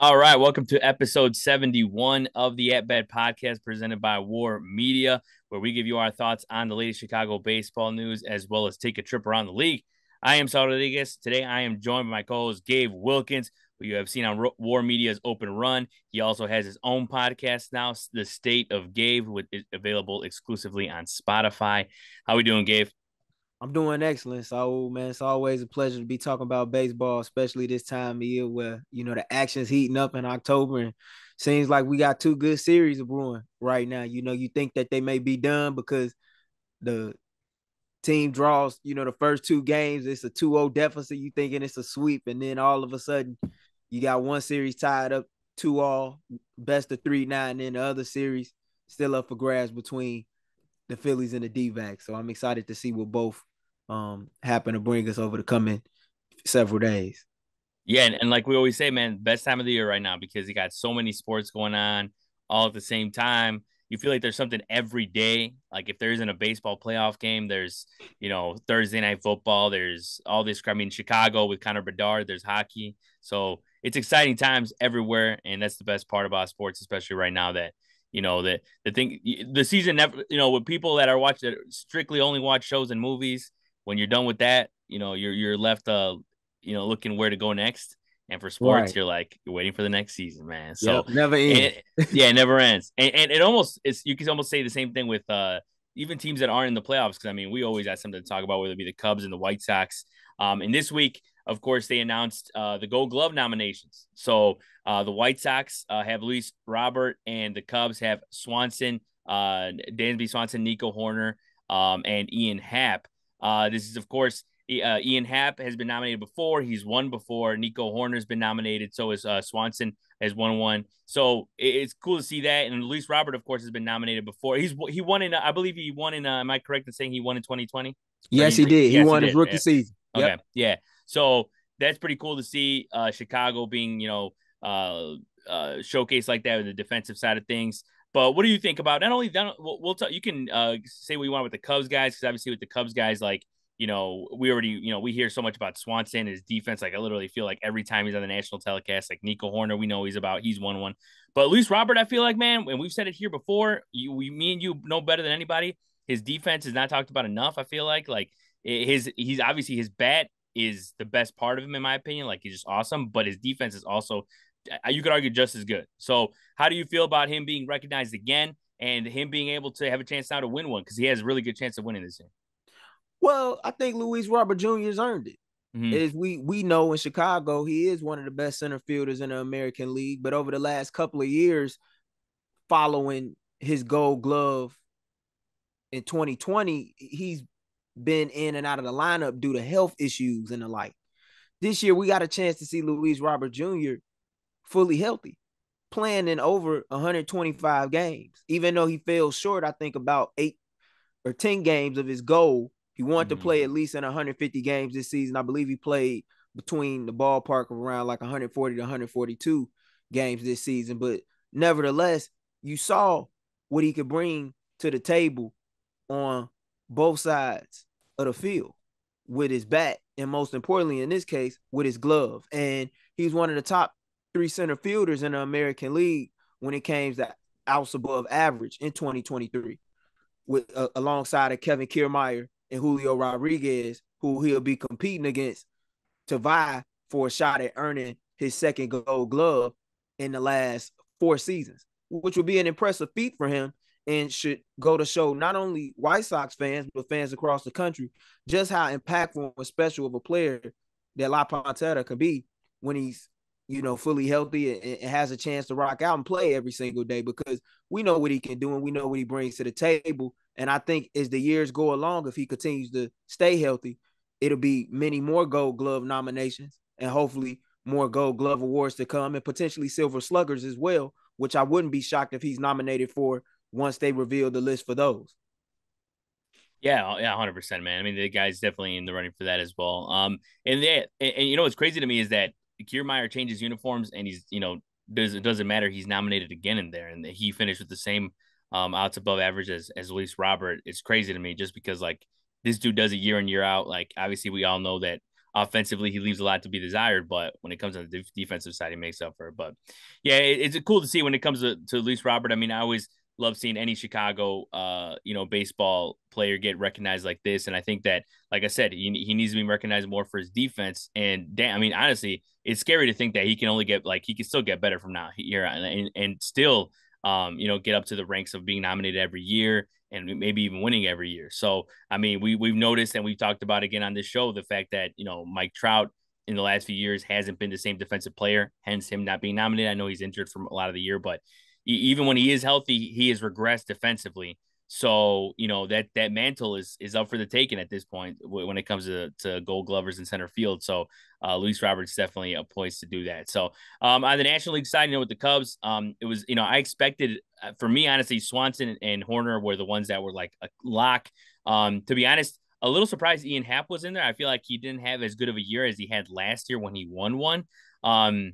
All right, welcome to episode 71 of the At Bat podcast presented by WARR Media, where we give you our thoughts on the latest Chicago baseball news as well as take a trip around the league. I am Saul Rodriguez. Today I am joined by my co-host Gabe Wilkins, who you have seen on WARR Media's Open Run. He also has his own podcast now, The State of Gabe, is available exclusively on Spotify. How are we doing, Gabe? I'm doing excellent. So, man, it's always a pleasure to be talking about baseball, especially this time of year where you know the action's heating up in October, and seems like we got two good series brewing right now. You know, you think that they may be done because the team draws, you know, the first two games, it's a 2-0 deficit. You thinking it's a sweep, and then all of a sudden, you got one series tied up two all, best of three now, and then the other series still up for grabs between the Phillies and the D-backs. So I'm excited to see what both um happen to bring us over the coming several days. Yeah, and, and like we always say, man, best time of the year right now because you got so many sports going on all at the same time. You feel like there's something every day. Like if there isn't a baseball playoff game, there's you know Thursday night football. There's all this. I mean, Chicago with Connor Bedard. There's hockey. So it's exciting times everywhere, and that's the best part about sports, especially right now. That you know that the thing, the season never. You know, with people that are watching that strictly only watch shows and movies when you're done with that, you know, you're you're left uh, you know, looking where to go next. And for sports, right. you're like you're waiting for the next season, man. So yep, never ends. It, yeah, it never ends. And, and it almost it's you can almost say the same thing with uh even teams that aren't in the playoffs. Because I mean, we always have something to talk about, whether it be the Cubs and the White Sox. Um, and this week, of course, they announced uh, the Gold Glove nominations. So uh, the White Sox uh, have Luis Robert, and the Cubs have Swanson, uh, Dansby Swanson, Nico Hoerner, um, and Ian Happ. Uh, this is, of course, uh, Ian Happ has been nominated before. He's won before. Nico Hoerner's been nominated. So is uh, Swanson has won one. So it's cool to see that. And Luis Robert, of course, has been nominated before. He's he won in. I believe he won in. Uh, am I correct in saying he won in 2020? Yes, he did. He yes, won he his rookie yeah. season. Yep. Okay, yeah. So that's pretty cool to see. Uh, Chicago being you know uh, uh, showcase like that with the defensive side of things. But what do you think about not only that? We'll, we'll talk. You can uh, say what you want with the Cubs guys because obviously with the Cubs guys, like you know, we already you know we hear so much about Swanson his defense. Like I literally feel like every time he's on the national telecast, like Nico Hoerner, we know he's about he's one one. But Luis Robert, I feel like man, and we've said it here before. You, we, me and you know better than anybody. His defense is not talked about enough. I feel like like his he's obviously his bat is the best part of him in my opinion. Like he's just awesome, but his defense is also you could argue just as good. So, how do you feel about him being recognized again and him being able to have a chance now to win one because he has a really good chance of winning this year? Well, I think Luis Robert Jr. has earned it. Mm-hmm. As we we know in Chicago, he is one of the best center fielders in the American League. But over the last couple of years, following his Gold Glove in 2020, he's been in and out of the lineup due to health issues and the like. This year, we got a chance to see Luis Robert Jr fully healthy, playing in over 125 games. Even though he fell short, I think about eight or 10 games of his goal. He wanted mm-hmm. to play at least in 150 games this season. I believe he played between the ballpark of around like 140 to 142 games this season. But nevertheless, you saw what he could bring to the table on both sides of the field with his bat, and most importantly, in this case, with his glove. And he's one of the top three center fielders in the American League when it came to outs above average in 2023, with uh, alongside of Kevin Kiermaier and Julio Rodriguez, who he'll be competing against to vie for a shot at earning his second Gold Glove in the last four seasons, which would be an impressive feat for him and should go to show not only White Sox fans but fans across the country just how impactful and special of a player that La Pantera can be when he's you know, fully healthy and, has a chance to rock out and play every single day because we know what he can do and we know what he brings to the table. And I think as the years go along, if he continues to stay healthy, it'll be many more gold glove nominations and hopefully more gold glove awards to come and potentially silver sluggers as well, which I wouldn't be shocked if he's nominated for once they reveal the list for those. Yeah, yeah, hundred percent, man. I mean, the guy's definitely in the running for that as well. Um, and that, and, and you know what's crazy to me is that Kiermaier changes uniforms and he's, you know, does it doesn't matter. He's nominated again in there and he finished with the same um outs above average as, as Luis Robert. It's crazy to me just because like this dude does it year in, year out. Like obviously we all know that offensively, he leaves a lot to be desired. But when it comes to the defensive side, he makes up for it. But yeah, it, it's cool to see when it comes to, to Luis Robert. I mean, I always love seeing any Chicago, uh, you know, baseball player get recognized like this. And I think that, like I said, he, he needs to be recognized more for his defense. And damn, I mean, honestly, it's scary to think that he can only get like he can still get better from now here and, and still, um, you know, get up to the ranks of being nominated every year and maybe even winning every year. So, I mean, we we've noticed and we've talked about again on this show the fact that you know Mike Trout in the last few years hasn't been the same defensive player, hence him not being nominated. I know he's injured for a lot of the year, but even when he is healthy, he has regressed defensively. So you know that that mantle is is up for the taking at this point when it comes to, to Gold Glovers in center field. So uh, Luis Robert's definitely a place to do that. So um, on the National League side, you know, with the Cubs, um, it was you know I expected uh, for me honestly Swanson and Hoerner were the ones that were like a lock. Um, to be honest, a little surprised Ian Happ was in there. I feel like he didn't have as good of a year as he had last year when he won one. Um,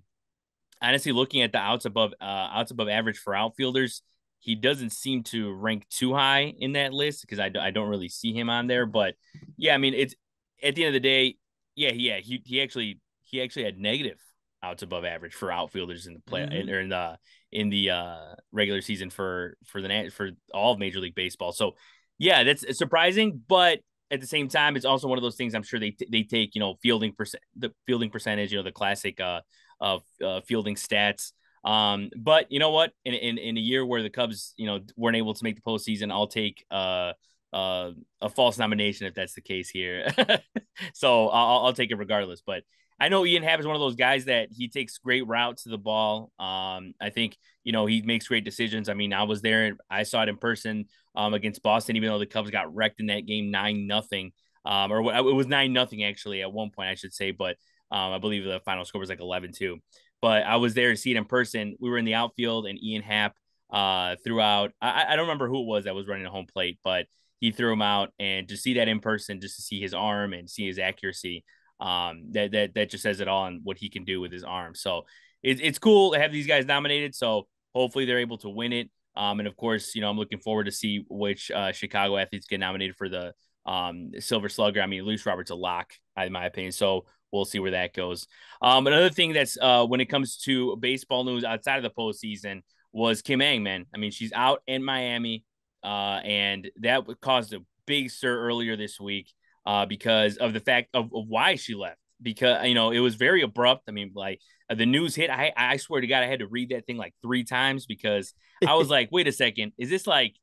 honestly, looking at the outs above uh, outs above average for outfielders, he doesn't seem to rank too high in that list because I, I don't really see him on there. But yeah, I mean, it's at the end of the day, yeah, yeah, he he actually he actually had negative outs above average for outfielders in the play mm-hmm. in, or in the in the uh, regular season for for the for all of Major League Baseball. So yeah, that's surprising, but at the same time, it's also one of those things. I'm sure they t- they take you know fielding percent the fielding percentage, you know the classic uh of uh, fielding stats. Um, but you know what? In, in in a year where the Cubs, you know, weren't able to make the postseason, I'll take uh uh a false nomination if that's the case here. so I'll, I'll take it regardless. But I know Ian Happ is one of those guys that he takes great routes to the ball. Um, I think you know he makes great decisions. I mean, I was there, and I saw it in person um, against Boston, even though the Cubs got wrecked in that game nine nothing, um, or it was nine nothing actually at one point, I should say. But um, I believe the final score was like 11 2. But I was there to see it in person. We were in the outfield, and Ian Happ uh, threw out, I, I don't remember who it was that was running a home plate, but he threw him out. And to see that in person, just to see his arm and see his accuracy, um, that, that, that just says it all on what he can do with his arm. So it, it's cool to have these guys nominated. So hopefully they're able to win it. Um, and of course, you know, I'm looking forward to see which uh, Chicago athletes get nominated for the um, Silver Slugger. I mean, Luis Robert's a lock, in my opinion. So we'll see where that goes. Um, another thing that's uh, when it comes to baseball news outside of the postseason was Kim Ng, man. I mean, she's out in Miami, uh, and that caused a big stir earlier this week uh, because of the fact of, of why she left. Because you know it was very abrupt. I mean, like uh, the news hit. I I swear to God, I had to read that thing like three times because I was like, wait a second, is this like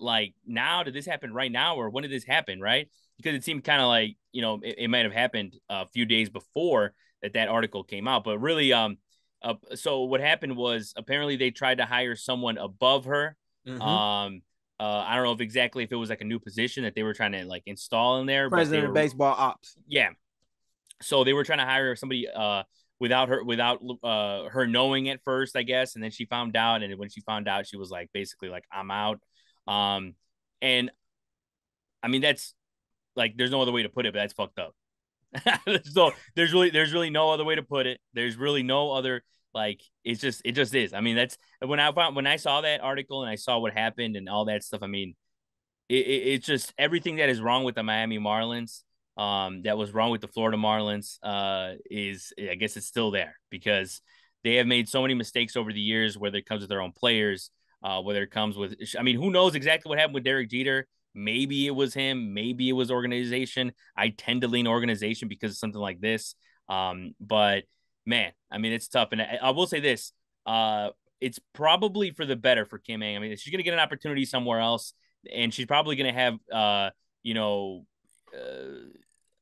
like now? Did this happen right now, or when did this happen? Right? Because it seemed kind of like you know it, it might have happened a few days before that that article came out, but really, um, uh, so what happened was apparently they tried to hire someone above her. Mm-hmm. Um, uh, I don't know if exactly if it was like a new position that they were trying to like install in there. President were, of baseball ops. Yeah. So they were trying to hire somebody uh without her without uh her knowing at first, I guess, and then she found out, and when she found out, she was like basically like I'm out. Um, and I mean that's like there's no other way to put it, but that's fucked up. so there's really there's really no other way to put it. There's really no other like it's just it just is. I mean that's when I found when I saw that article and I saw what happened and all that stuff. I mean, it, it it's just everything that is wrong with the Miami Marlins. Um, that was wrong with the Florida Marlins. Uh, is I guess it's still there because they have made so many mistakes over the years, whether it comes with their own players, uh, whether it comes with, I mean, who knows exactly what happened with Derek Jeter? Maybe it was him. Maybe it was organization. I tend to lean organization because of something like this. Um, but man, I mean, it's tough. And I, I will say this: uh, it's probably for the better for Kim Ng. I mean, she's going to get an opportunity somewhere else, and she's probably going to have, uh, you know, uh,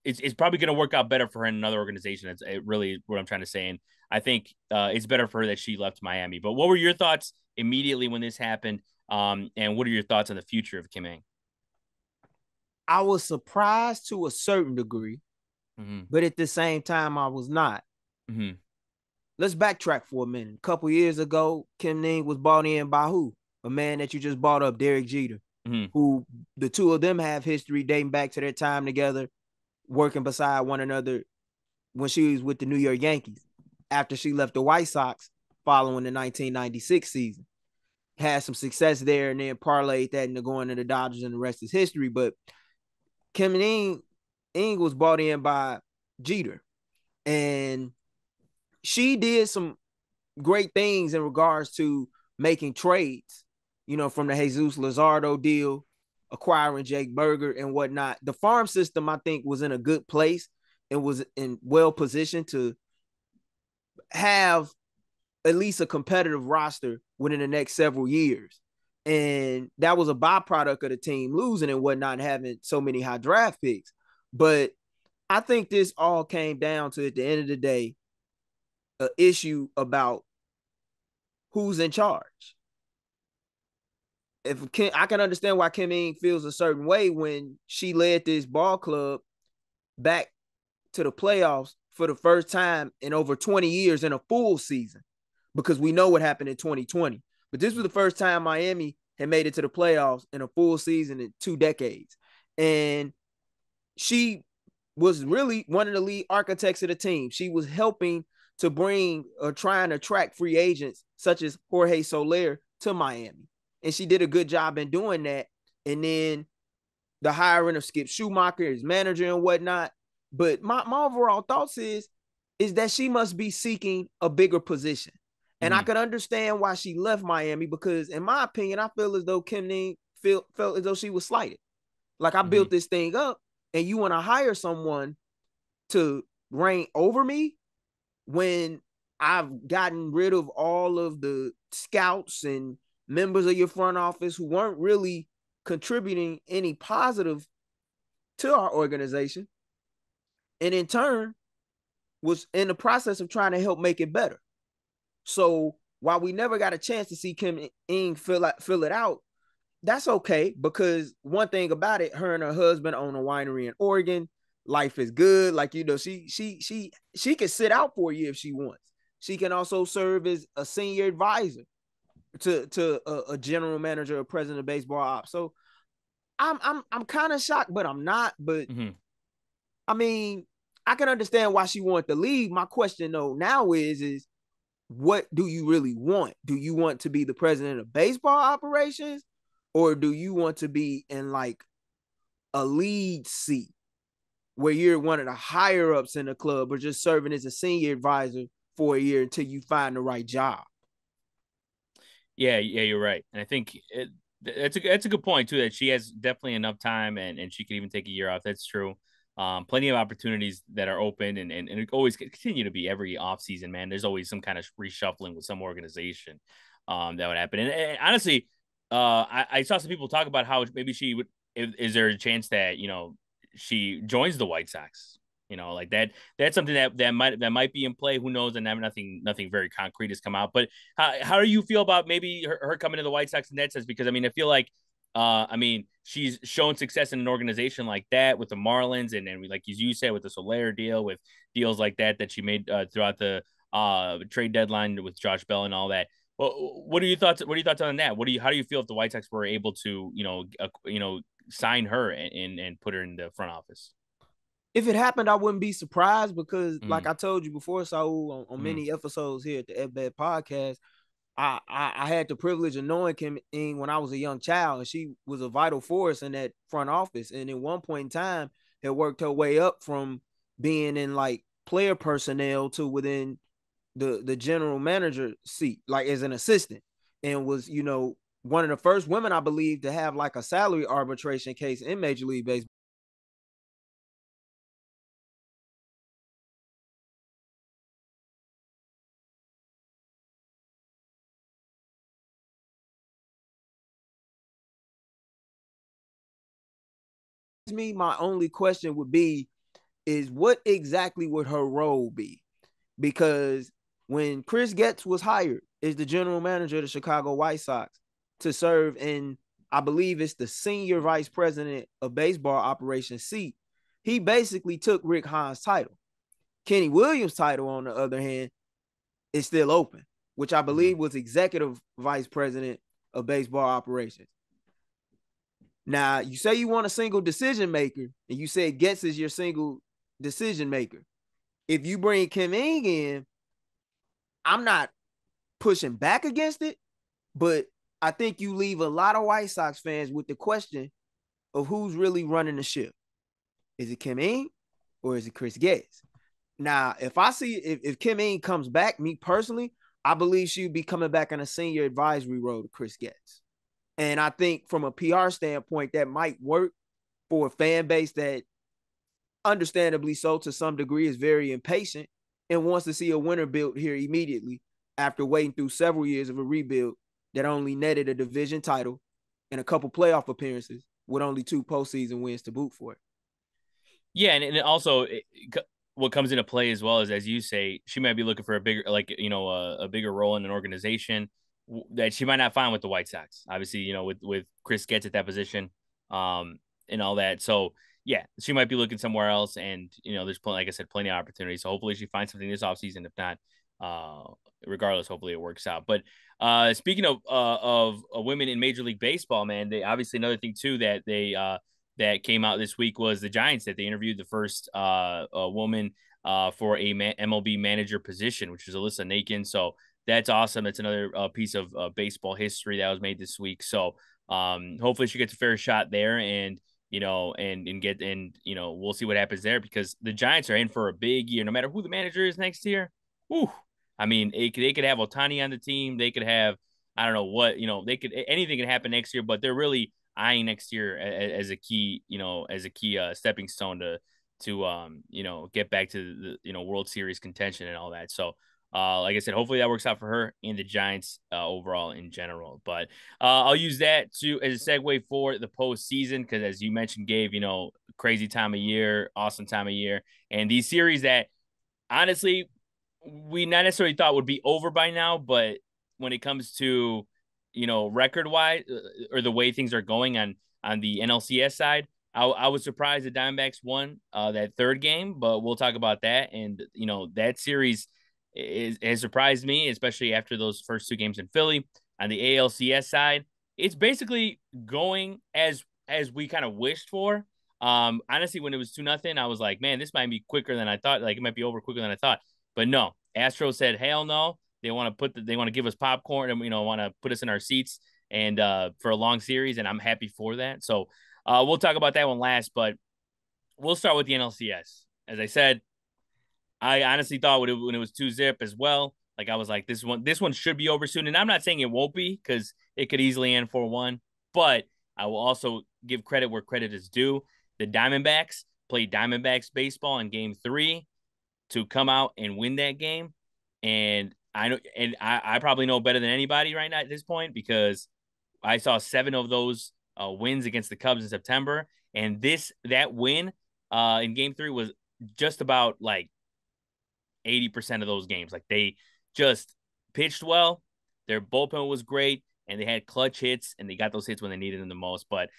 it's, it's probably going to work out better for her in another organization. That's really what I'm trying to say. And I think uh, it's better for her that she left Miami. But what were your thoughts immediately when this happened? Um, and what are your thoughts on the future of Kim Ng? I was surprised to a certain degree, mm-hmm. but at the same time, I was not. Mm-hmm. Let's backtrack for a minute. A couple years ago, Kim Ng was bought in by who? A man that you just bought up, Derek Jeter, mm-hmm. who the two of them have history dating back to their time together, working beside one another when she was with the New York Yankees after she left the White Sox following the 1996 season. Had some success there and then parlayed that into going to the Dodgers and the rest is history. But Kim Ng, Ng was brought in by Jeter. And she did some great things in regards to making trades, you know, from the Jesus Luzardo deal, acquiring Jake Burger and whatnot. The farm system, I think, was in a good place and was in well positioned to have at least a competitive roster within the next several years. And that was a byproduct of the team losing and whatnot, having so many high draft picks. But I think this all came down to at the end of the day, an issue about who's in charge. If Kim, I can understand why Kim Ng feels a certain way when she led this ball club back to the playoffs for the first time in over 20 years in a full season because we know what happened in 2020. But this was the first time Miami had made it to the playoffs in a full season in two decades. And she was really one of the lead architects of the team. She was helping to bring or trying to attract free agents such as Jorge Soler to Miami. And she did a good job in doing that. And then the hiring of Skip Schumaker, his manager and whatnot. But my, my overall thoughts is is that she must be seeking a bigger position. And mm-hmm. I could understand why she left Miami because, in my opinion, I feel as though Kim Ng feel, felt as though she was slighted. Like I mm-hmm. built this thing up, and you want to hire someone to reign over me when I've gotten rid of all of the scouts and members of your front office who weren't really contributing any positive to our organization. And in turn, was in the process of trying to help make it better. So while we never got a chance to see Kim Ng fill out, fill it out, that's okay because one thing about it, her and her husband own a winery in Oregon. Life is good. Like you know, she she she she can sit out for you if she wants. She can also serve as a senior advisor to to a, a general manager or president of baseball ops. So I'm I'm I'm kind of shocked, but I'm not. But mm-hmm. I mean, I can understand why she wanted to leave. My question though now is is what do you really want? Do you want to be the president of baseball operations or do you want to be in like a lead seat where you're one of the higher ups in the club or just serving as a senior advisor for a year until you find the right job? Yeah, yeah, you're right. And I think it, that's a that's a good point too. That she has definitely enough time, and and she could even take a year off. That's true. Um, plenty of opportunities that are open, and and, and it always continue to be every off season. Man, there's always some kind of reshuffling with some organization um, that would happen. And, and honestly, uh, I, I, saw some people talk about how maybe she would. Is, is there a chance that you know she joins the White Sox? You know, like that. That's something that that might that might be in play. Who knows? And nothing nothing very concrete has come out. But how how do you feel about maybe her, her coming to the White Sox in that sense? Because I mean, I feel like, uh, I mean, she's shown success in an organization like that with the Marlins, and then like as you said with the Soler deal, with deals like that that she made uh, throughout the uh trade deadline with Josh Bell and all that. Well, what are your thoughts? What are your thoughts on that? What do you? How do you feel if the White Sox were able to, you know, uh, you know, sign her and, and, and put her in the front office? If it happened, I wouldn't be surprised because, mm. like I told you before, Saul, on, on mm. many episodes here at the Ed podcast, I, I, had the privilege of knowing Kim Ng when I was a young child, and she was a vital force in that front office. And at one point in time, had worked her way up from being in like player personnel to within the the general manager seat, like as an assistant, and was you know one of the first women I believe to have like a salary arbitration case in Major League Baseball. Me my only question would be is what exactly would her role be because when Chris Getz was hired as the general manager of the Chicago White Sox to serve in, I believe it's the senior vice president of baseball operations seat, he basically took Rick Hahn's title. Kenny Williams' title, on the other hand, is still open, which I believe mm-hmm. was executive vice president of baseball operations. Now, you say you want a single decision maker, and you say Getz is your single decision maker. If you bring Kim Ng in, I'm not pushing back against it, but I think you leave a lot of White Sox fans with the question of who's really running the ship. Is it Kim Ng or is it Chris Getz? Now, if I see if, if Kim Ng comes back, me personally, I believe she'd be coming back on a senior advisory role to Chris Getz. And I think from a PR standpoint, that might work for a fan base that understandably so to some degree is very impatient and wants to see a winner built here immediately after waiting through several years of a rebuild that only netted a division title and a couple playoff appearances with only two postseason wins to boot for it. Yeah, and, and also it, what comes into play as well is, as you say, she might be looking for a bigger, like you know, a, a bigger role in an organization that she might not find with the White Sox. Obviously, you know, with with Chris Getz at that position, um, and all that. So yeah, she might be looking somewhere else, and you know, there's plenty, like I said, plenty of opportunities. So hopefully, she finds something this offseason. If not, uh, regardless, hopefully it works out. But uh, speaking of uh, of uh, women in Major League Baseball, man, they obviously another thing too that they uh that came out this week was the Giants that they interviewed the first uh woman uh for a man MLB manager position, which is Alyssa Nakken. So that's awesome. That's another uh, piece of uh, baseball history that was made this week. So um, hopefully she gets a fair shot there, and you know, and and get and you know, we'll see what happens there because the Giants are in for a big year. No matter who the manager is next year, Whew, I mean, it, they could have Ohtani on the team. They could have I don't know what you know. They could anything could happen next year, but they're really eyeing next year as, as a key, you know, as a key uh, stepping stone to to um you know get back to the you know World Series contention and all that. So uh, like I said, hopefully that works out for her and the Giants uh, overall in general. But uh, I'll use that to as a segue for the postseason because, as you mentioned, Gabe, you know, crazy time of year, awesome time of year, and these series that honestly we not necessarily thought would be over by now, but when it comes to you know record wise uh, or the way things are going on on the NLCS side, I, I was surprised the Diamondbacks won uh, that third game, but we'll talk about that. And you know that series is, has surprised me, especially after those first two games in Philly. On the ALCS side, it's basically going as as we kind of wished for. Um, honestly, when it was two nothing, I was like, man, this might be quicker than I thought. Like it might be over quicker than I thought. But no, Astro said, hell no. They want to put the, they want to give us popcorn and you know want to put us in our seats and uh for a long series, and I'm happy for that. So uh, we'll talk about that one last, but we'll start with the NLCS. As I said, I honestly thought when it, when it was two zip as well. Like I was like, this one, this one should be over soon. And I'm not saying it won't be because it could easily end four one. But I will also give credit where credit is due. The Diamondbacks played Diamondbacks baseball in Game Three to come out and win that game. And I know, and I, I probably know better than anybody right now at this point because I saw seven of those uh, wins against the Cubs in September, and this that win uh, in Game Three was just about like 80% of those games. Like they just pitched well. Their bullpen was great and they had clutch hits and they got those hits when they needed them the most. But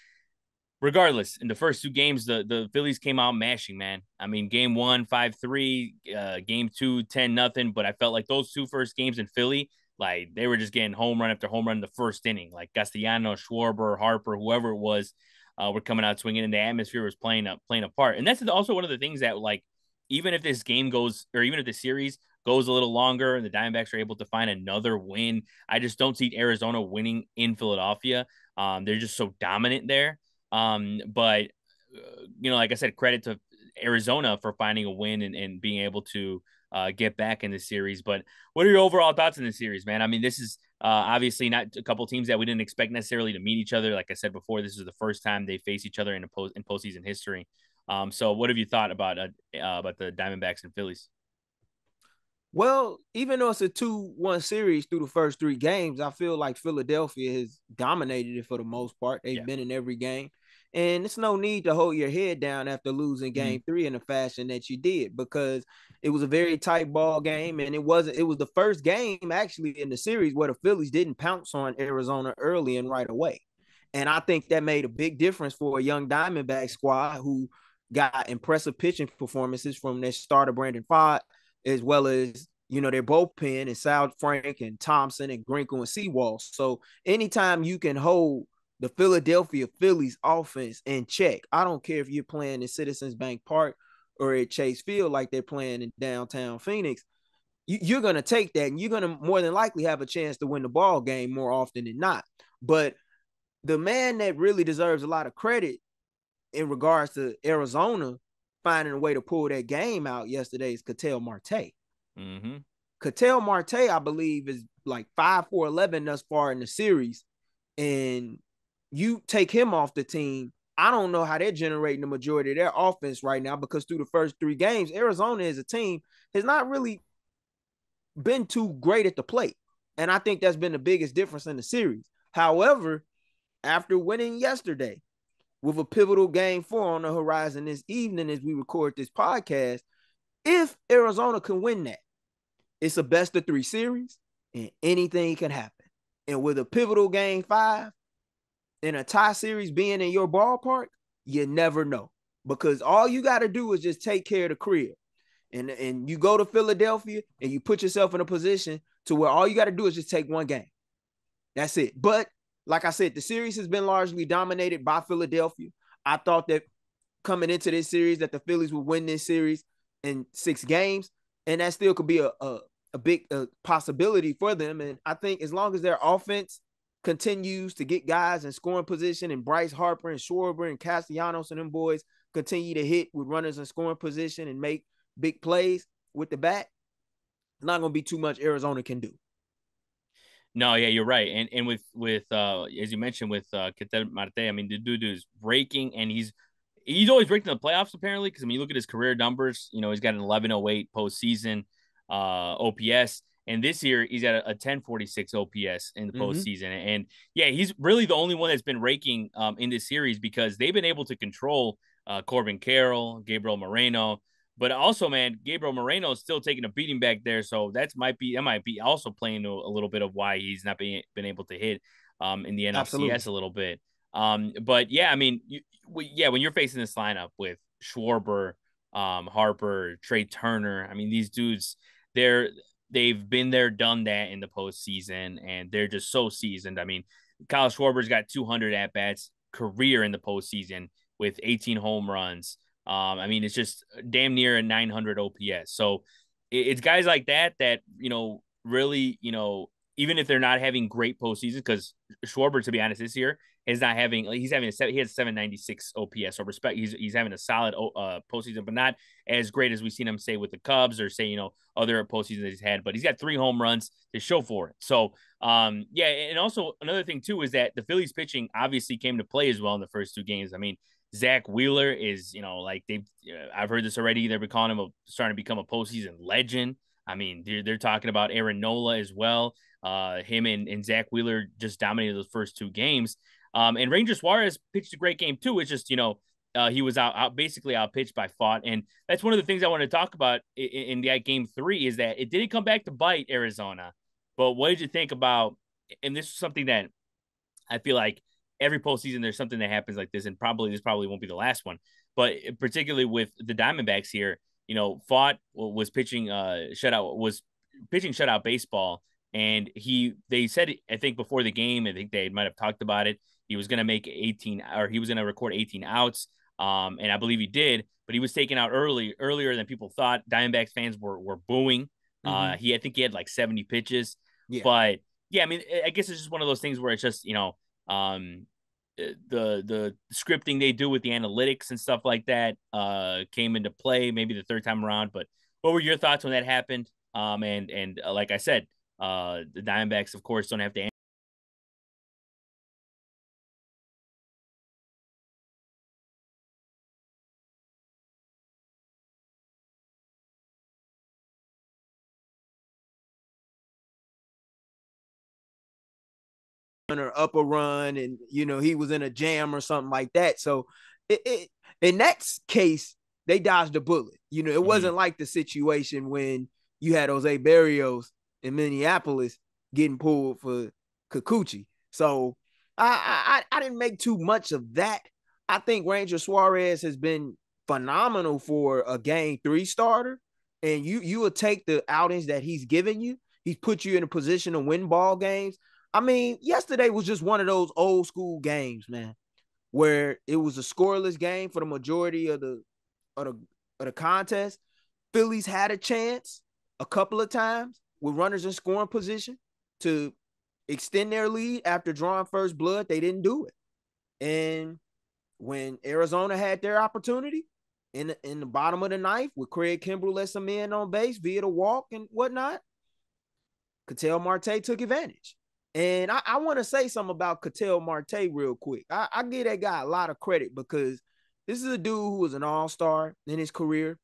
regardless, in the first two games, the, the Phillies came out mashing, man. I mean, game one, 5 3, uh, game two, 10 nothing. But I felt like those two first games in Philly, like they were just getting home run after home run in the first inning. Like Castellano, Schwarber, Harper, whoever it was, uh, were coming out swinging, and the atmosphere was playing up, playing a part. And that's also one of the things that like even if this game goes, or even if the series goes a little longer and the Diamondbacks are able to find another win, I just don't see Arizona winning in Philadelphia. Um, they're just so dominant there. Um, but uh, you know, like I said, credit to Arizona for finding a win and, and being able to uh, get back in the series. But what are your overall thoughts in the series, man? I mean, this is uh, obviously not a couple teams that we didn't expect necessarily to meet each other. Like I said before, this is the first time they face each other in a post in postseason history. Um, so what have you thought about uh, uh, about the Diamondbacks and Phillies? Well, even though it's a two-one series through the first three games, I feel like Philadelphia has dominated it for the most part. They've yeah. been in every game. And it's no need to hold your head down after losing game mm-hmm. three in the fashion that you did because it was a very tight ball game. And it wasn't, it was the first game actually in the series where the Phillies didn't pounce on Arizona early and right away. And I think that made a big difference for a young Diamondback squad who got impressive pitching performances from their starter Brandon Pfaadt, as well as you know their bullpen and Saalfrank and Thompson and Ginkel and Sewald. So anytime you can hold the Philadelphia Phillies offense in check, I don't care if you're playing in Citizens Bank Park or at Chase Field like they're playing in downtown Phoenix. You, are gonna take that, and you're gonna more than likely have a chance to win the ball game more often than not. But the man that really deserves a lot of credit in regards to Arizona finding a way to pull that game out yesterday is Ketel Marte. Mm-hmm. Ketel Marte, I believe, is like five for eleven thus far in the series, and you take him off the team. I don't know how they're generating the majority of their offense right now because through the first three games, Arizona as a team has not really been too great at the plate. And I think that's been the biggest difference in the series. However, after winning yesterday with a pivotal game four on the horizon this evening as we record this podcast, if Arizona can win that, it's a best of three series and anything can happen. And with a pivotal game five and a tie series being in your ballpark, you never know because all you got to do is just take care of the crib. And, and you go to Philadelphia and you put yourself in a position to where all you got to do is just take one game. That's it. But like I said, the series has been largely dominated by Philadelphia. I thought that coming into this series that the Phillies would win this series in six games, and that still could be a a, a big a possibility for them. And I think as long as their offense continues to get guys in scoring position, and Bryce Harper and Schwarber and Castellanos and them boys continue to hit with runners in scoring position and make big plays with the bat, not going to be too much Arizona can do. No, yeah, you're right. And and with with uh as you mentioned with uh Ketel Marte, I mean the dude is breaking and he's he's always breaking the playoffs apparently because I mean you look at his career numbers, you know, he's got an 1108 postseason uh OPS. And this year he's at a, a 1046 OPS in the mm-hmm. postseason. And yeah, he's really the only one that's been raking um, in this series because they've been able to control uh, Corbin Carroll, Gabriel Moreno, but also, man, Gabriel Moreno is still taking a beating back there, so that's might be that might be also playing a, a little bit of why he's not being been able to hit um in the NLCS Absolutely. a little bit. Um, but yeah, I mean, you, we, yeah, when you're facing this lineup with Schwarber, um, Harper, Trey Turner, I mean, these dudes, they're they've been there, done that in the postseason, and they're just so seasoned. I mean, Kyle Schwarber's got 200 at bats career in the postseason with 18 home runs. Um, I mean, it's just damn near a 900 OPS. So it's guys like that that you know really you know even if they're not having great postseason because Schwarber, to be honest, this year is not having he's having a he has 796 OPS. So respect he's he's having a solid uh postseason, but not as great as we've seen him say with the Cubs or say you know other postseasons that he's had. But he's got three home runs to show for it. So um yeah, and also another thing too is that the Phillies pitching obviously came to play as well in the first two games. I mean Zack Wheeler is, you know, like they've, uh, I've heard this already. They're calling him a, starting to become a postseason legend. I mean, they're, they're talking about Aaron Nola as well. Uh, him and, and Zack Wheeler just dominated those first two games. Um, and Ranger Suarez pitched a great game too. It's just, you know, uh, he was out, out basically out pitched by Pfaadt. And that's one of the things I want to talk about in, in that game three is that it didn't come back to bite Arizona. But what did you think about, and this is something that I feel like every postseason there's something that happens like this, and probably this probably won't be the last one. But particularly with the Diamondbacks here, you know, Pfaadt was pitching uh shutout was pitching shutout baseball, and he they said I think before the game, I think they might have talked about it. He was going to make 18 or he was going to record 18 outs. Um, and I believe he did, but he was taken out early, earlier than people thought. Diamondbacks fans were were booing. Uh, mm-hmm. Uh, he I think he had like 70 pitches. Yeah. But yeah, I mean, I guess it's just one of those things where it's just you know um, eh, the the scripting they do with the analytics and stuff like that uh, came into play maybe the third time around. But what were your thoughts when that happened? Um, and and uh, like I said, uh, the Diamondbacks, of course, don't have to or up a run and you know he was in a jam or something like that. So it, it in that case they dodged a bullet. You know it mm-hmm. wasn't like the situation when you had Jose Berrios in Minneapolis getting pulled for Kikuchi. So I, I I didn't make too much of that. I think Ranger Suarez has been phenomenal for a game three starter. And you you will take the outings that he's given you. He's put you in a position to win ball games I mean, yesterday was just one of those old school games, man, where it was a scoreless game for the majority of the of the, of the contest. Phillies had a chance a couple of times with runners in scoring position to extend their lead after drawing first blood. They didn't do it. And when Arizona had their opportunity in the, in the bottom of the ninth with Craig Kimbrel let some in on base via the walk and whatnot, Ketel Marte took advantage. And I, I want to say something about Ketel Marte real quick. I, I give that guy a lot of credit because this is a dude who was an all-star in his career,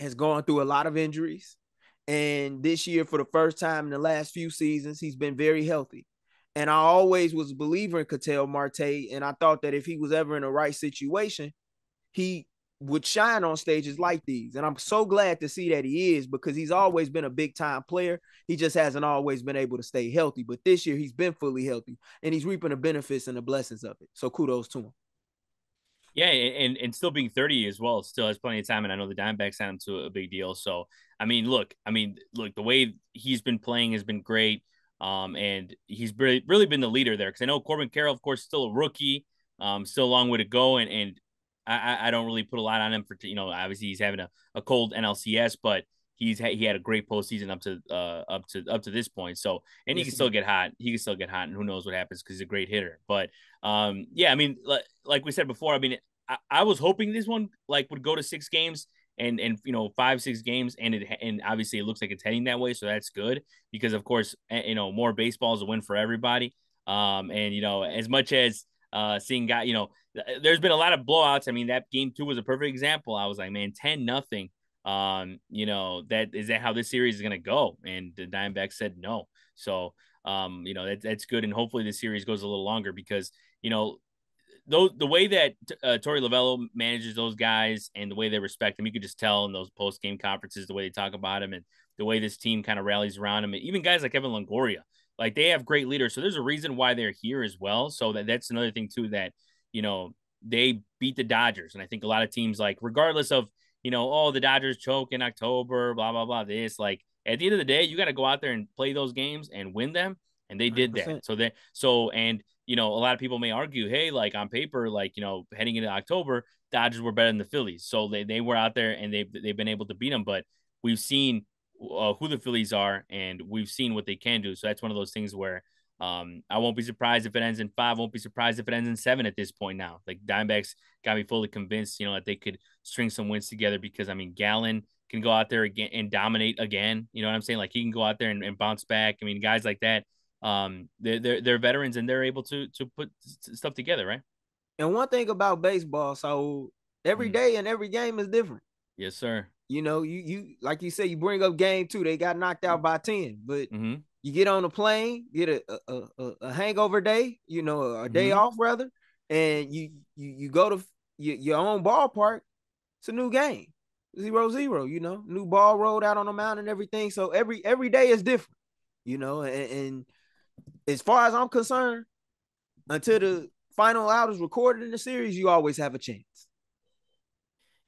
has gone through a lot of injuries. And this year, for the first time in the last few seasons, he's been very healthy. And I always was a believer in Ketel Marte. And I thought that if he was ever in the right situation, he would shine on stages like these. And I'm so glad to see that he is because he's always been a big time player. He just hasn't always been able to stay healthy. But this year he's been fully healthy and he's reaping the benefits and the blessings of it. So kudos to him. Yeah, and and still being 30 as well, still has plenty of time. And I know the Diamondbacks signed him to a big deal. So I mean, look, I mean, look, the way he's been playing has been great. Um, and he's really, really been the leader there. Cause I know Corbin Carroll, of course, still a rookie, um, still a long way to go. And and I, I don't really put a lot on him for you know obviously he's having a, a cold NLCS, but he's he had a great postseason up to uh up to up to this point. So and he can still get hot. He can still get hot, and who knows what happens because he's a great hitter. But um yeah, I mean like, like we said before, I mean I, I was hoping this one like would go to six games and and you know five six games and it and obviously it looks like it's heading that way so that's good because of course you know more baseball is a win for everybody um and you know as much as uh seeing guy you know there's been a lot of blowouts. I mean, that game two was a perfect example. I was like, man, 10 nothing. Um, you know, that is that how this series is gonna go? And the Diamondbacks said no. So um, you know, that, that's good. And hopefully the series goes a little longer because, you know, those the way that uh, Torey Lovullo manages those guys and the way they respect him, you could just tell in those post game conferences the way they talk about him and the way this team kind of rallies around him. And even guys like Kevin Longoria, like they have great leaders. So there's a reason why they're here as well. So that that's another thing too that you know, they beat the Dodgers. And I think a lot of teams, like, regardless of, you know, oh, the Dodgers choke in October, blah, blah, blah, this, like, at the end of the day, you got to go out there and play those games and win them. And they did 100%. that. So they, so, and, you know, a lot of people may argue, hey, like on paper, like, you know, heading into October, Dodgers were better than the Phillies. So they, they were out there and they've, they've been able to beat them. But we've seen uh, who the Phillies are and we've seen what they can do. So that's one of those things where um, I won't be surprised if it ends in five. Won't be surprised if it ends in seven at this point now. Like Diamondbacks got me fully convinced, you know, that they could string some wins together because I mean Gallen can go out there again and dominate again. You know what I'm saying? Like he can go out there and, and bounce back. I mean, guys like that, um, they're, they're they're veterans and they're able to to put stuff together, right? And one thing about baseball, so every mm. day and every game is different. Yes, sir. You know, you you like you say, you bring up game two, they got knocked out by ten, but mm-hmm you get on a plane, get a a, a, a hangover day, you know, a day mm-hmm. off rather, and you you you go to your, your own ballpark. It's a new game, zero zero. You know, new ball rolled out on the mound and everything. So every every day is different, you know. And, and as far as I'm concerned, until the final out is recorded in the series, you always have a chance.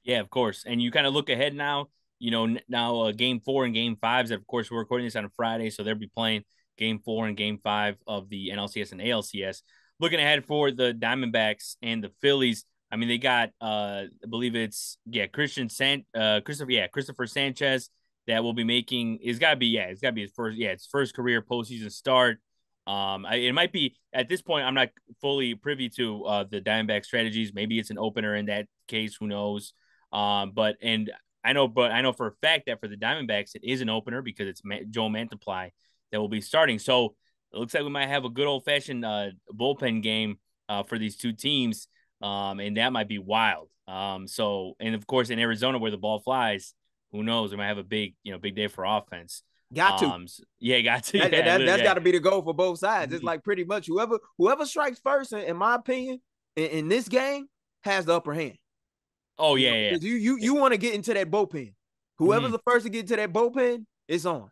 Yeah, of course. And you kind of look ahead now you know, now uh, game four and game fives. Of course, we're recording this on a Friday, so they'll be playing game four and game five of the NLCS and ALCS. Looking ahead for the Diamondbacks and the Phillies. I mean, they got, uh, I believe it's yeah, Christian San, uh, Christopher, yeah, Christopher Sanchez that will be making. It's got to be yeah, it's got to be his first, yeah, his first career postseason start. Um, I, it might be at this point. I'm not fully privy to uh, the Diamondback strategies. Maybe it's an opener in that case. Who knows? Um, but and I know, but I know for a fact that for the Diamondbacks, it is an opener because it's Joe Mantiply that will be starting. So it looks like we might have a good old fashioned uh, bullpen game uh, for these two teams, um, and that might be wild. Um, so, and of course, in Arizona where the ball flies, who knows? We might have a big, you know, big day for offense. Got to, um, yeah, got to. That, yeah, that, has got to be the goal for both sides. It's mm-hmm. like pretty much whoever whoever strikes first, in my opinion, in, in this game has the upper hand. Oh yeah, yeah. You you you want to get into that bullpen. Whoever's mm-hmm. the first to get into that bullpen, it's on.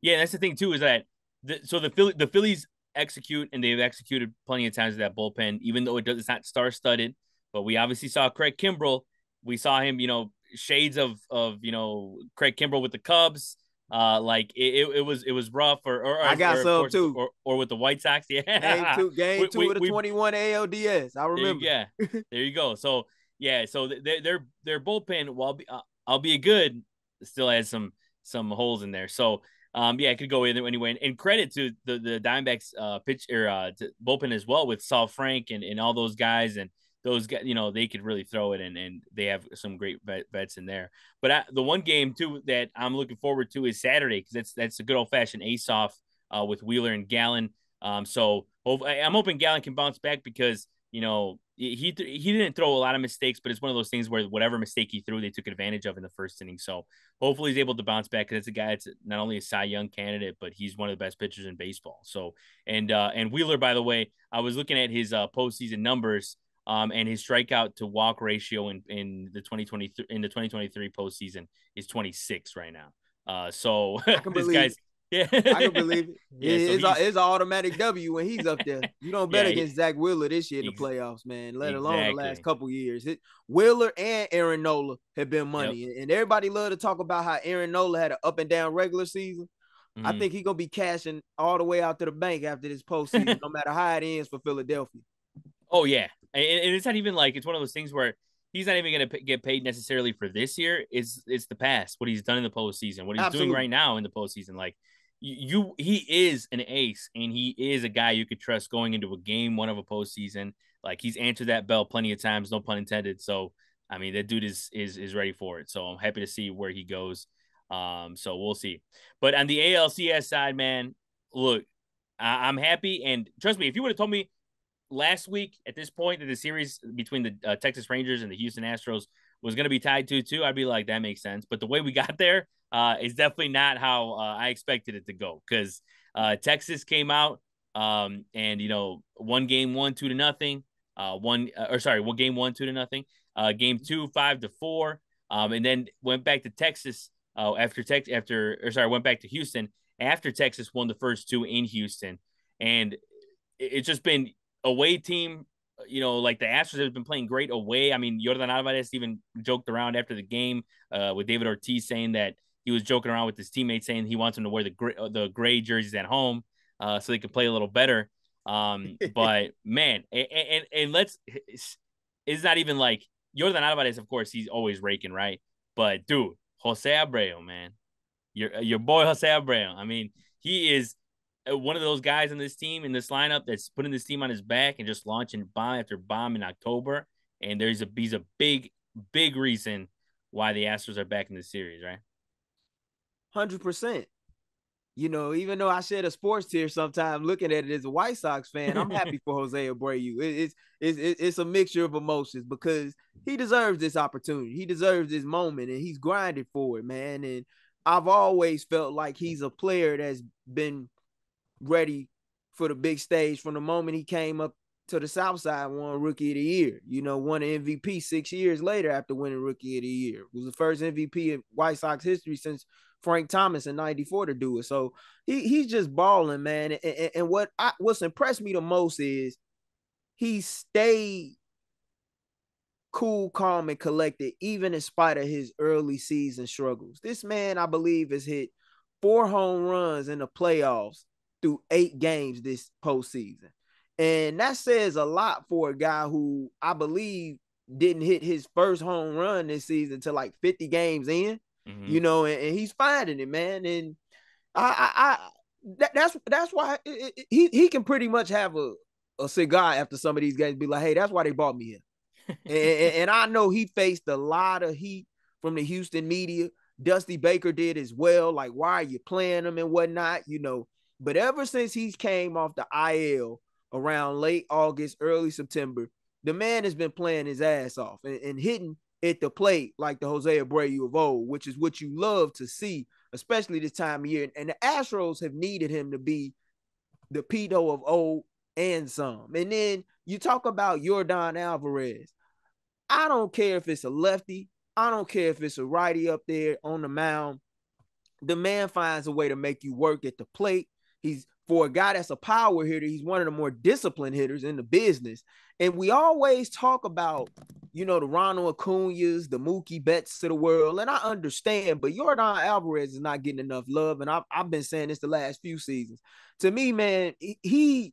Yeah, that's the thing too. Is that the, so the Philly, the Phillies execute and they've executed plenty of times with that bullpen, even though it does it's not star studded. But we obviously saw Craig Kimbrel. We saw him, you know, shades of of you know Craig Kimbrel with the Cubs. Uh, like it, it, was it was rough. Or, or I got or, some course, too. Or, or with the White Sox. Yeah, game two, game we, two we, of the we, twenty one ALDS. I remember. yeah, there you go. So yeah, so their their their bullpen, while be, uh, I'll be a good, still has some some holes in there. So um, yeah, it could go either anyway. And, credit to the the Diamondbacks uh pitch or uh bullpen as well with Saalfrank and, and all those guys and those guys, you know, they could really throw it, and and they have some great vets in there. But I, the one game too that I'm looking forward to is Saturday because that's that's a good old fashioned ace off uh, with Wheeler and Gallen. Um, so I'm hoping Gallen can bounce back because you know he he didn't throw a lot of mistakes, but it's one of those things where whatever mistake he threw, they took advantage of in the first inning. So hopefully he's able to bounce back because it's a guy that's not only a Cy Young candidate, but he's one of the best pitchers in baseball. So and uh, and Wheeler, by the way, I was looking at his uh, postseason numbers. Um, and his strikeout to walk ratio in, in the 2023 in the 2023 postseason is 26 right now. Uh, so this guy's yeah, I can believe it. Yeah, it's, so it's an automatic W when he's up there. You don't bet yeah, against Zack Wheeler this year in the playoffs, man. Let alone the last couple years. It, Wheeler and Aaron Nola have been money, yep. and everybody love to talk about how Aaron Nola had an up and down regular season. Mm-hmm. I think he's gonna be cashing all the way out to the bank after this postseason, no matter how it ends for Philadelphia. Oh yeah, and, and it's not even like it's one of those things where he's not even going to get paid necessarily for this year. It's it's the past, what he's done in the postseason, what he's Absolutely. doing right now in the postseason. Like you he is an ace and he is a guy you could trust going into a game one of a postseason. Like he's answered that bell plenty of times, no pun intended. So I mean that dude is is is ready for it. So I'm happy to see where he goes. Um, so we'll see. But on the ALCS side, man, look, I- am happy and trust me, if you would have told me last week at this point that the series between the uh, Texas Rangers and the Houston Astros was going to be tied to two, I'd be like, that makes sense. But the way we got there, uh, is definitely not how uh, I expected it to go because uh, Texas came out um, and you know one game one two to nothing, uh, one uh, or sorry one game one two to nothing, uh, game two five to four, um, and then went back to Texas uh, after Tex after or sorry went back to Houston after Texas won the first two in Houston, and it's just been away team you know, like the Astros have been playing great away. I mean, Yordan Alvarez even joked around after the game uh, with David Ortiz saying that he was joking around with his teammates saying he wants him to wear the gray, the gray jerseys at home uh, so they could play a little better. Um, but man, and, and, and let's it's not even like Yordan Alvarez, of course, he's always raking, right? But dude, Jose Abreu, man, your your boy Jose Abreu. I mean, he is uh, one of those guys in this team in this lineup that's putting this team on his back and just launching bomb after bomb in October. And there's a he's a big big reason why the Astros are back in the series, right? Hundred percent. You know, even though I shed a sports tear sometimes looking at it as a White Sox fan, I'm happy for Jose Abreu. It, it's, it's it's a mixture of emotions because he deserves this opportunity. He deserves this moment, and he's grinded for it, man. And I've always felt like he's a player that's been ready for the big stage from the moment he came up to the South Side, won Rookie of the Year. You know, won an MVP six years later after winning Rookie of the Year. It was the first MVP in White Sox history since Frank Thomas in '94 to do it. So he he's just balling, man. And, and, and what I, what's impressed me the most is he stayed cool, calm, and collected, even in spite of his early season struggles. This man, I believe, has hit four home runs in the playoffs through eight games this postseason. And that says a lot for a guy who I believe didn't hit his first home run this season until like 50 games in, mm-hmm. you know, and, and, he's finding it, man. And I, I, I that, that's that's why it, it, he he can pretty much have a, a cigar after some of these games, be like, hey, that's why they bought me here. and, and I know he faced a lot of heat from the Houston media. Dusty Baker did as well. Like, why are you playing him and whatnot? You know, but ever since he came off the IL, around late August, early September, the man has been playing his ass off and, and hitting at the plate like the Jose Abreu of old, which is what you love to see, especially this time of year. And the Astros have needed him to be the Pito of old and some. And then you talk about Yordan Alvarez. I don't care if it's a lefty. I don't care if it's a righty up there on the mound. The man finds a way to make you work at the plate. He's for a guy that's a power hitter, he's one of the more disciplined hitters in the business. And we always talk about, you know, the Ronald Acuna's, the Mookie Betts to the world, and I understand, but Yordan Alvarez is not getting enough love, and I've, I've been saying this the last few seasons. To me, man, he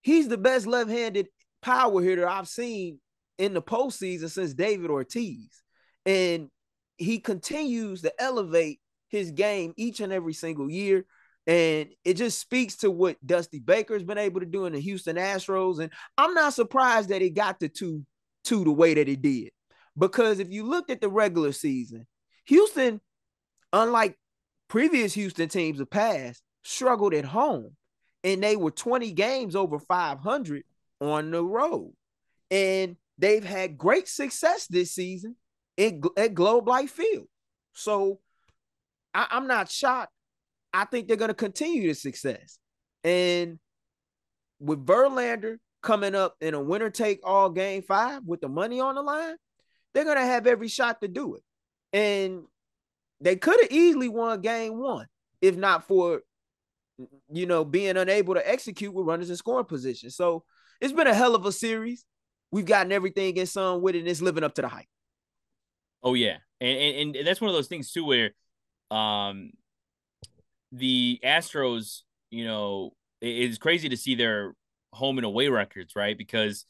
he's the best left-handed power hitter I've seen in the postseason since David Ortiz, and he continues to elevate his game each and every single year. And it just speaks to what Dusty Baker's been able to do in the Houston Astros. And I'm not surprised that he got the two to the way that it did. Because if you looked at the regular season, Houston, unlike previous Houston teams of past, struggled at home. And they were 20 games over 500 on the road. And they've had great success this season at, at Globe Life Field. So I, I'm not shocked. I think they're going to continue the success. And with Verlander coming up in a winner take all game five with the money on the line, they're going to have every shot to do it. And they could have easily won game one if not for, you know, being unable to execute with runners in scoring position. So it's been a hell of a series. We've gotten everything in some with it, and it's living up to the hype. Oh yeah, and, and and that's one of those things too where, um, the Astros, you know, it's crazy to see their home and away records, right? Because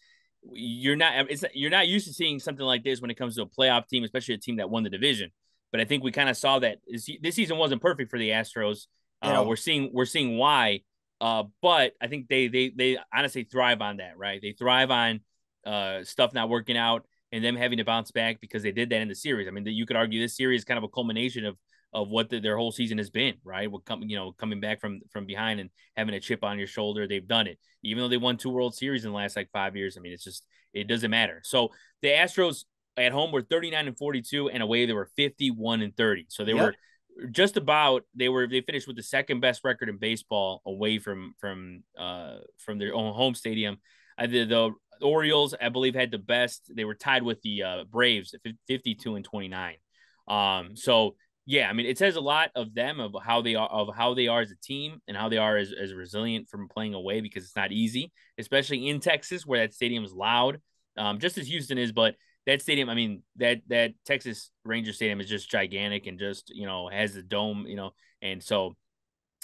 you're not it's you're not used to seeing something like this when it comes to a playoff team, especially a team that won the division. But I think we kind of saw that this season wasn't perfect for the Astros. Uh, we're seeing we're seeing why. Uh, but I think they they they honestly thrive on that, right? They thrive on uh, stuff not working out and them having to bounce back because they did that in the series. I mean, you could argue this series is kind of a culmination of of what the, their whole season has been, right? What coming, you know, coming back from from behind and having a chip on your shoulder, they've done it. Even though they won two World Series in the last like five years, I mean, it's just it doesn't matter. So the Astros at home were 39 and 42, and away they were 51 and 30. So they yep. were just about they were they finished with the second best record in baseball away from from uh from their own home stadium. Uh, the, the Orioles, I believe, had the best. They were tied with the uh, Braves, 52 and 29. Um, so yeah, I mean, it says a lot of them of how they are of how they are as a team and how they are as, as resilient from playing away because it's not easy, especially in Texas where that stadium is loud, um, just as Houston is. But that stadium, I mean, that that Texas Ranger Stadium is just gigantic and just you know has a dome, you know, and so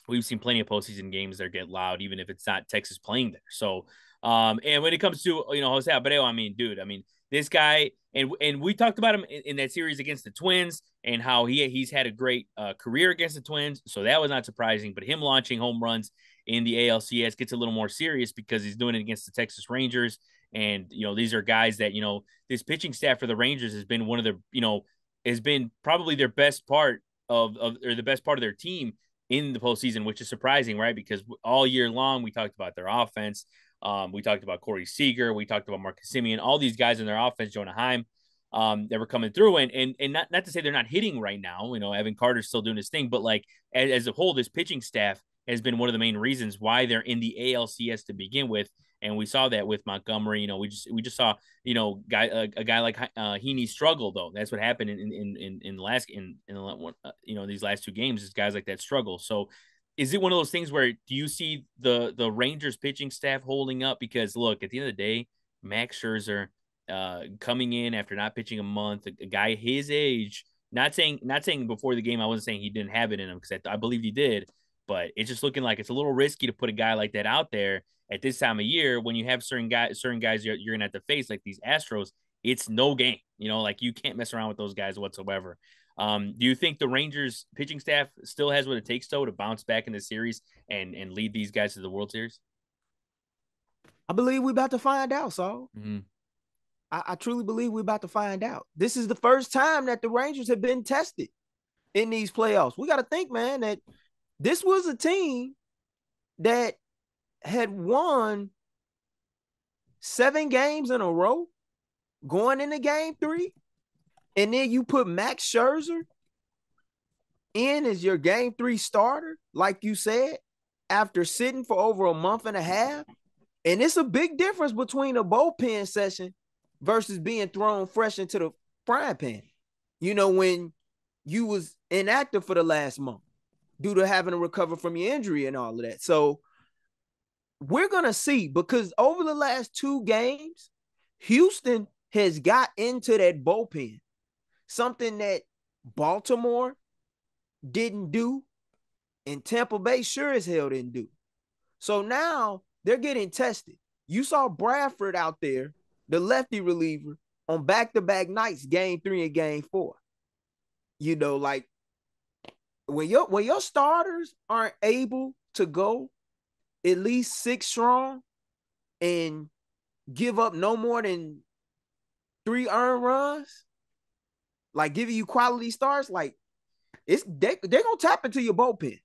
we've seen plenty of postseason games that get loud, even if it's not Texas playing there. So, um, and when it comes to you know Jose Abreu, I mean, dude, I mean, this guy, and and we talked about him in, in that series against the Twins and how he he's had a great uh, career against the Twins, so that was not surprising. But him launching home runs in the ALCS gets a little more serious because he's doing it against the Texas Rangers, and you know these are guys that you know this pitching staff for the Rangers has been one of their you know has been probably their best part of, of or the best part of their team in the postseason, which is surprising, right? Because all year long we talked about their offense. Um, we talked about Corey Seager. We talked about Marcus Semien. All these guys in their offense, Jonah Heim, um, that were coming through. And and and not, not to say they're not hitting right now. You know, Evan Carter's still doing his thing, but like as, as a whole, this pitching staff has been one of the main reasons why they're in the ALCS to begin with. And we saw that with Montgomery. You know, we just we just saw you know guy a, a guy like uh, Heaney struggle though. That's what happened in in in in the last in in the, uh, you know these last two games is guys like that struggle. So is it one of those things where do you see the the Rangers pitching staff holding up? Because look, at the end of the day, Max Scherzer uh, coming in after not pitching a month, a, a, guy his age, not saying not saying before the game, I wasn't saying he didn't have it in him because I, I believe he did, but it's just looking like it's a little risky to put a guy like that out there at this time of year when you have certain guys, certain guys you're, you're gonna have to face like these Astros. It's no game, you know, like you can't mess around with those guys whatsoever. Um, do you think the Rangers pitching staff still has what it takes though to bounce back in the series and and lead these guys to the World Series? I believe we're about to find out, so mm-hmm. I, I truly believe we're about to find out. This is the first time that the Rangers have been tested in these playoffs. We got to think, man, that this was a team that had won seven games in a row going into game three and then you put Max Scherzer in as your game three starter, like you said, after sitting for over a month and a half. And it's a big difference between a bullpen session versus being thrown fresh into the frying pan. You know, when you was inactive for the last month due to having to recover from your injury and all of that. So we're gonna see because over the last two games, Houston has got into that bullpen something that Baltimore didn't do and Tampa Bay sure as hell didn't do. So now they're getting tested. You saw Bradford out there, the lefty reliever, on back-to-back nights, game three and game four. You know, like when your when your starters aren't able to go at least six strong and give up no more than three earned runs, like giving you quality starts, like it's they they're gonna tap into your bullpen.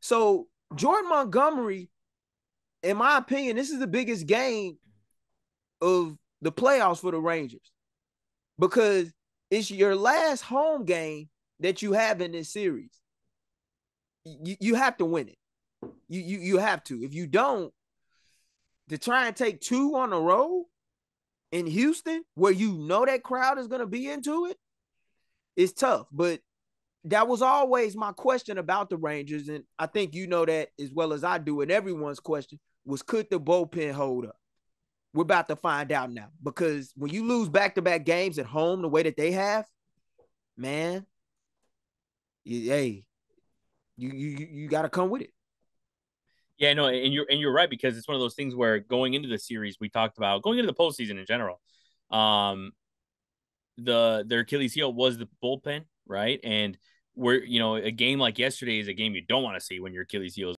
So Jordan Montgomery, in my opinion, this is the biggest game of the playoffs for the Rangers because it's your last home game that you have in this series. You, you have to win it. You, you you have to. If you don't, to try and take two on the road in Houston, where you know that crowd is gonna be into it, it's tough. But that was always my question about the Rangers, and I think you know that as well as I do. And everyone's question was, could the bullpen hold up? We're about to find out now because when you lose back to back games at home the way that they have, man, you, hey, you you you got to come with it. Yeah, no, and you're and you're right because it's one of those things where going into the series we talked about going into the postseason in general, um, the their Achilles heel was the bullpen, right? And where you know a game like yesterday is a game you don't want to see when your Achilles heel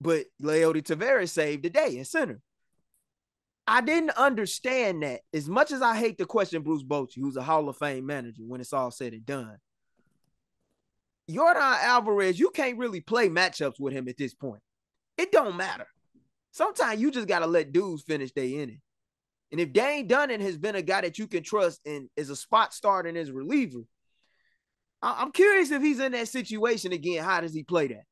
but Leody Taveras saved the day in center. I didn't understand that. As much as I hate to question Bruce Bochy, who's a Hall of Fame manager, when it's all said and done, Yordan Alvarez, you can't really play matchups with him at this point. It don't matter. Sometimes you just gotta let dudes finish their inning. And if Dane Dunning has been a guy that you can trust and is a spot starter and is a reliever, I- am curious if he's in that situation again. How does he play that?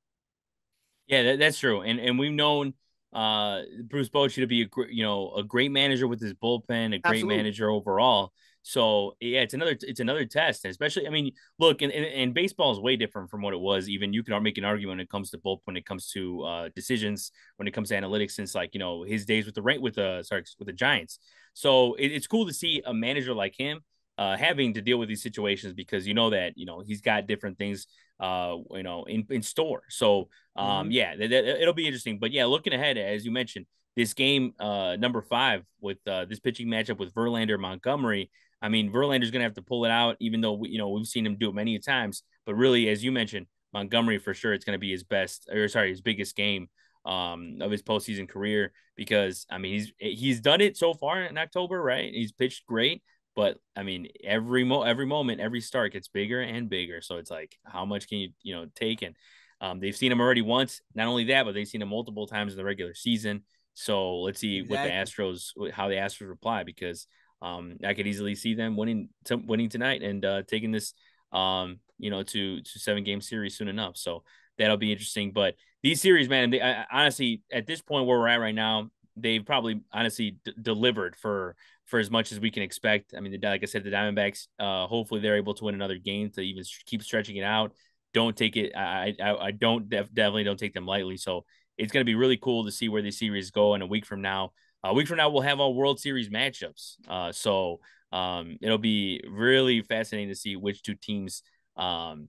Yeah, that, that's true. And and we've known uh Bruce Bochy to be a you know a great manager with his bullpen, a great Absolutely. manager overall. So yeah, it's another it's another test, especially I mean, look, and, and, and, baseball is way different from what it was. Even you can make an argument when it comes to bullpen, when it comes to uh, decisions, when it comes to analytics, since like you know his days with the rank with the sorry with the Giants. So it, it's cool to see a manager like him uh, having to deal with these situations because you know that you know he's got different things uh you know in, in store so um mm-hmm. yeah th- th- it'll be interesting but yeah looking ahead as you mentioned this game uh number five with uh this pitching matchup with Verlander Montgomery I mean Verlander's gonna have to pull it out even though we, you know we've seen him do it many times but really as you mentioned Montgomery for sure it's gonna be his best or sorry his biggest game um, of his postseason career because I mean he's he's done it so far in October, right? He's pitched great, but I mean every mo every moment, every start gets bigger and bigger. So it's like how much can you you know take? And um, they've seen him already once. Not only that, but they've seen him multiple times in the regular season. So let's see exactly. what the Astros how the Astros reply because um, I could easily see them winning t- winning tonight and uh, taking this um, you know to to seven game series soon enough. So that'll be interesting. But these series, man, they, I, honestly, at this point where we're at right now, they've probably honestly d- delivered for for as much as we can expect. I mean, the, like I said, the Diamondbacks, uh, hopefully they're able to win another game to even keep stretching it out. Don't take it. I I, I don't def- definitely don't take them lightly. So it's going to be really cool to see where the series go. in a week from now, a week from now, we'll have our World Series matchups. Uh, so um, it'll be really fascinating to see which two teams um,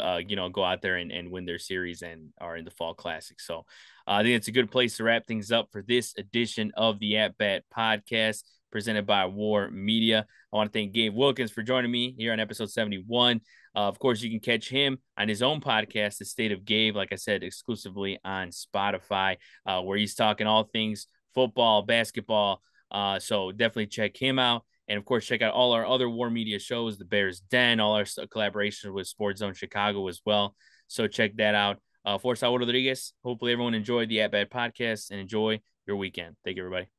uh, you know, go out there and, and win their series and are in the fall classic. So uh, I think it's a good place to wrap things up for this edition of the At Bat podcast presented by WARR Media. I want to thank Gabe Wilkins for joining me here on episode 71. Uh, of course, you can catch him on his own podcast, The State of Gabe, like I said, exclusively on Spotify, uh, where he's talking all things football, basketball. Uh, so definitely check him out. And of course, check out all our other WARR Media shows, The Bears Den, all our collaborations with Sports Zone Chicago as well. So check that out. Uh, for Saul Rodriguez, hopefully everyone enjoyed the At Bat podcast and enjoy your weekend. Thank you, everybody.